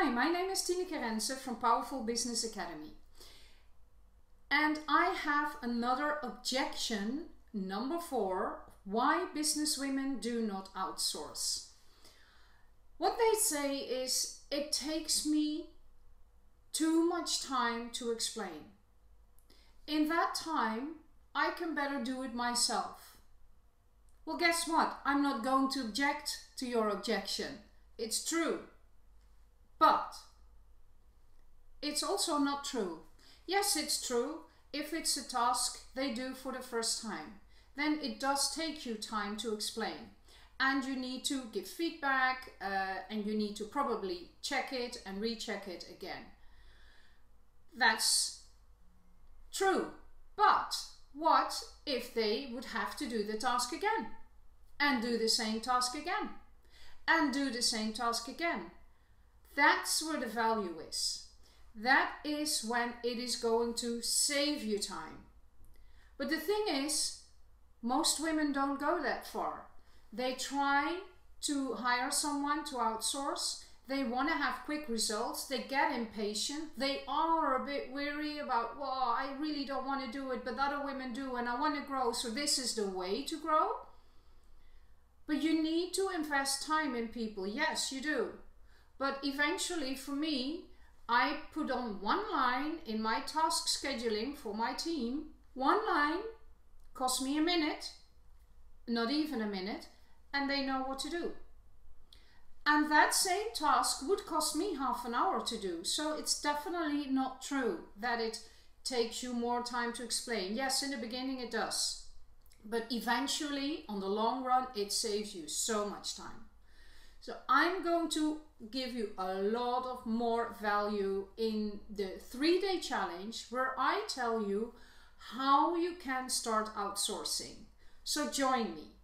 Hi, my name is Tineke Rensen from Powerful Business Academy. And I have another objection, number four, why business women do not outsource. What they say is, it takes me too much time to explain. In that time, I can better do it myself. Well, guess what? I'm not going to object to your objection. It's true. But it's also not true. Yes, it's true. If it's a task they do for the first time, then it does take you time to explain. And you need to give feedback uh, and you need to probably check it and recheck it again. That's true. But what if they would have to do the task again? And do the same task again? And do the same task again? That's where the value is. That is when it is going to save you time. But the thing is, most women don't go that far. They try to hire someone to outsource. They want to have quick results. They get impatient. They are a bit weary about, well, I really don't want to do it, but other women do, and I want to grow, so this is the way to grow. But you need to invest time in people. Yes, you do. But eventually, for me, I put on one line in my task scheduling for my team. One line cost me a minute, not even a minute, and they know what to do. And that same task would cost me half an hour to do. So it's definitely not true that it takes you more time to explain. Yes, in the beginning it does. But eventually, on the long run, it saves you so much time. So I'm going to give you a lot of more value in the three day challenge where I tell you how you can start outsourcing. So join me.